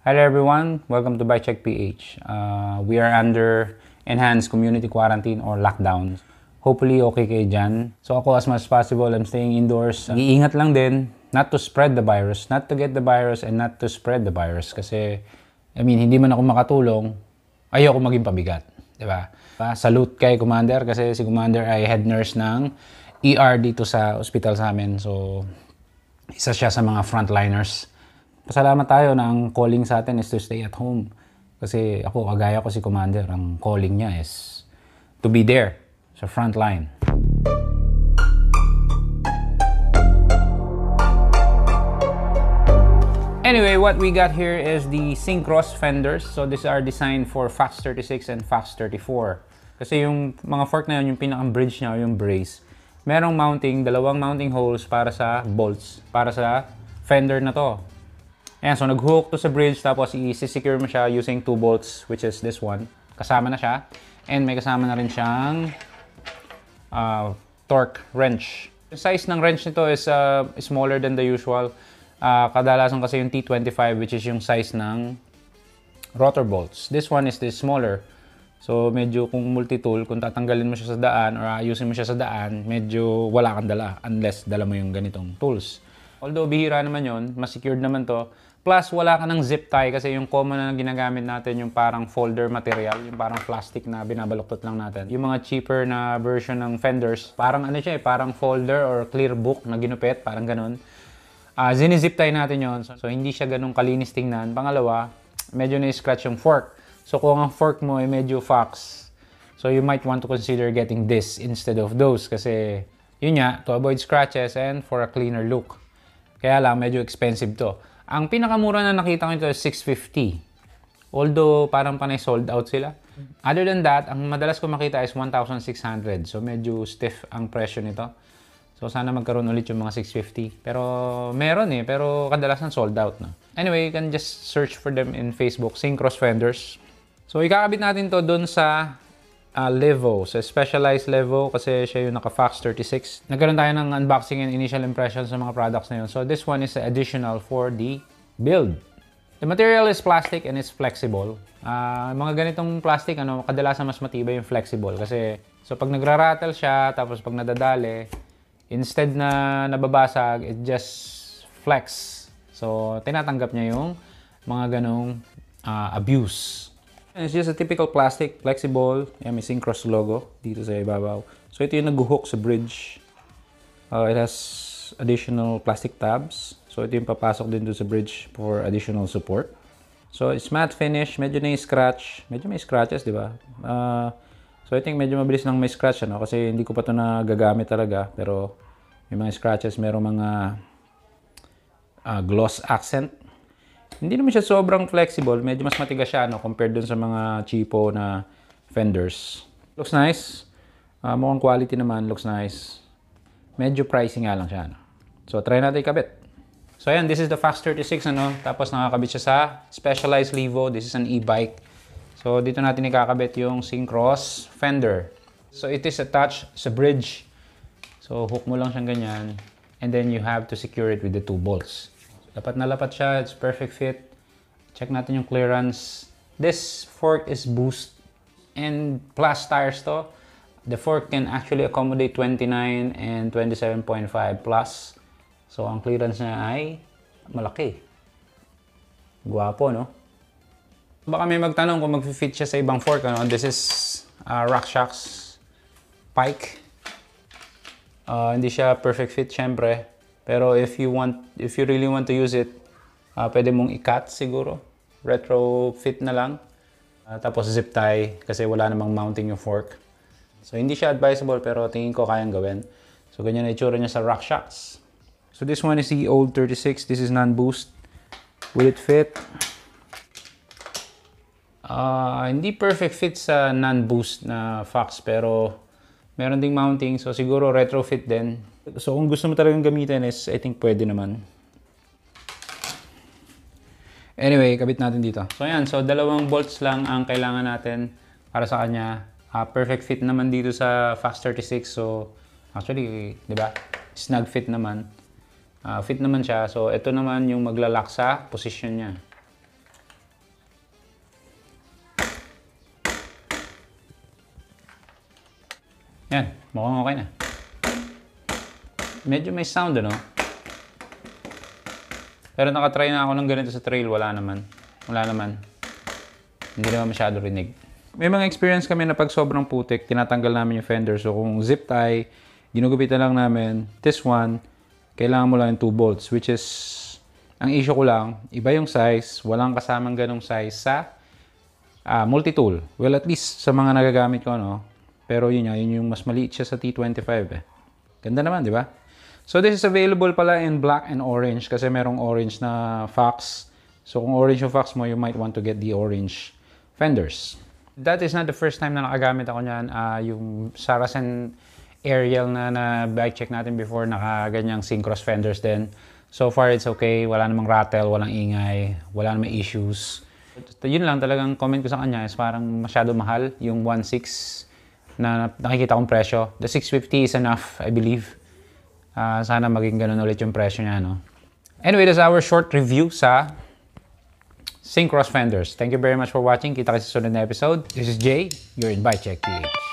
There everyone, welcome to Bike Check PH. Uh, we are under enhanced community quarantine or lockdown. Hopefully okay kayo dyan. So ako as much as possible, I'm staying indoors. Iingat lang din, not to spread the virus, not to get the virus and not to spread the virus. Kasi, I mean, hindi man ako makatulong, ayoko maging pabigat. Diba? Salute kay Commander kasi si Commander ay head nurse ng ER dito sa hospital sa amin. So, isa siya sa mga frontliners pasalamat tayo na ang calling sa atin is to stay at home. Kasi ako, kagaya ko si Commander, ang calling niya is to be there sa front line. Anyway, what we got here is the Syncross fenders. So these are designed for Fox 36 and Fox 34. Kasi yung mga fork na yun, yung pinakang bridge niya, yung brace, merong mounting, dalawang mounting holes para sa bolts, para sa fender na to. Ayan, so nag-hook to sa bridge tapos i-secure mo siya using two bolts which is this one. Kasama na siya. And may kasama na rin siyang uh, torque wrench. The size ng wrench nito is uh, smaller than the usual. Uh, kadalasan kasi yung T25 which is yung size ng rotor bolts. This one is the smaller. So medyo kung multi-tool, kung tatanggalin mo siya sa daan or ayusin mo siya sa daan, medyo wala kang dala unless dala mo yung ganitong tools. Although bihira naman yon, mas secured naman to. Plus, wala ka ng zip tie kasi yung common na ginagamit natin yung parang folder material, yung parang plastic na binabaluktot lang natin. Yung mga cheaper na version ng fenders, parang ano siya eh, parang folder or clear book na ginupit, parang ganun. Uh, zinizip tie natin yon so, so, hindi siya ganun kalinis tingnan. Pangalawa, medyo na-scratch yung fork. So kung ang fork mo ay medyo fox, so you might want to consider getting this instead of those kasi yun nga, to avoid scratches and for a cleaner look. Kaya lang, medyo expensive to. Ang pinakamura na nakita ko ito is 650. Although parang panay sold out sila. Other than that, ang madalas ko makita is 1,600. So medyo stiff ang presyo nito. So sana magkaroon ulit yung mga 650. Pero meron eh, pero kadalasan sold out na. Anyway, you can just search for them in Facebook, Syncross Fenders. So ikakabit natin to doon sa uh, Levo. So, specialized Levo kasi siya yung naka-Fox 36. Nagkaroon tayo ng unboxing and initial impressions sa mga products na yun. So, this one is additional for the build. The material is plastic and it's flexible. Uh, mga ganitong plastic, ano, kadalasan mas matibay yung flexible. Kasi, so pag nagra-rattle siya, tapos pag nadadali, instead na nababasag, it just flex. So, tinatanggap niya yung mga ganong uh, abuse. It's just a typical plastic, flexible. Yan, may Syncross logo dito sa ibabaw. So ito yung nag-hook sa bridge. Uh, it has additional plastic tabs. So ito yung papasok din doon sa bridge for additional support. So it's matte finish, medyo na scratch. Medyo may scratches, di ba? Uh, so I think medyo mabilis nang may scratch ano kasi hindi ko pa to nagagamit talaga pero may mga scratches, merong mga uh, gloss accent hindi naman siya sobrang flexible. Medyo mas matigas siya no, compared dun sa mga cheapo na fenders. Looks nice. Uh, mukhang quality naman. Looks nice. Medyo pricey nga lang siya. No? So, try natin ikabit. So, ayan. This is the Fox 36. Ano? Tapos nakakabit siya sa Specialized Levo. This is an e-bike. So, dito natin ikakabit yung Syncross fender. So, it is attached sa bridge. So, hook mo lang siyang ganyan. And then you have to secure it with the two bolts. Dapat na lapat siya. It's perfect fit. Check natin yung clearance. This fork is boost and plus tires to. The fork can actually accommodate 29 and 27.5 plus. So, ang clearance niya ay malaki. Guwapo, no? Baka may magtanong kung mag-fit siya sa ibang fork. Ano? This is uh, RockShox Pike. Uh, hindi siya perfect fit, syempre. Pero if you want, if you really want to use it, uh, pwede mong i-cut siguro. Retro fit na lang. Uh, tapos zip tie kasi wala namang mounting yung fork. So hindi siya advisable pero tingin ko kayang gawin. So ganyan na itsura niya sa RockShox. So this one is the old 36. This is non-boost. Will it fit? Uh, hindi perfect fit sa non-boost na Fox pero meron ding mounting so siguro retrofit din. So kung gusto mo talagang gamitin is I think pwede naman. Anyway, kabit natin dito. So ayan, so dalawang bolts lang ang kailangan natin para sa kanya. Uh, perfect fit naman dito sa Fast 36. So actually, 'di ba? Snug fit naman. Uh, fit naman siya. So ito naman yung maglalock sa position niya. Yan, mukhang okay na. Medyo may sound ano. Pero nakatry na ako ng ganito sa trail, wala naman. Wala naman. Hindi naman masyado rinig. May mga experience kami na pag sobrang putik, tinatanggal namin yung fender. So kung zip tie, ginugupitan lang namin. This one, kailangan mo lang yung 2 bolts, which is, ang issue ko lang, iba yung size, walang kasamang ganong size sa uh, multi-tool. Well, at least sa mga nagagamit ko, no? Pero yun nga, yun yung mas maliit siya sa T25 eh. Ganda naman, di ba? So this is available pala in black and orange kasi merong orange na Fox. So kung orange yung Fox mo, you might want to get the orange fenders. That is not the first time na nakagamit ako niyan. Uh, yung Saracen Ariel na, na bike check natin before, nakaganyang synchros fenders din. So far, it's okay. Wala namang rattle, walang ingay, wala namang issues. Yun lang talagang comment ko sa kanya is parang masyado mahal yung 1.6 na nakikita kong presyo. The 650 is enough, I believe. Uh, sana maging ganun ulit yung presyo niya, no? Anyway, that's our short review sa Syncross Fenders. Thank you very much for watching. Kita kayo sa sunod na episode. This is Jay. You're in Bike Check PH.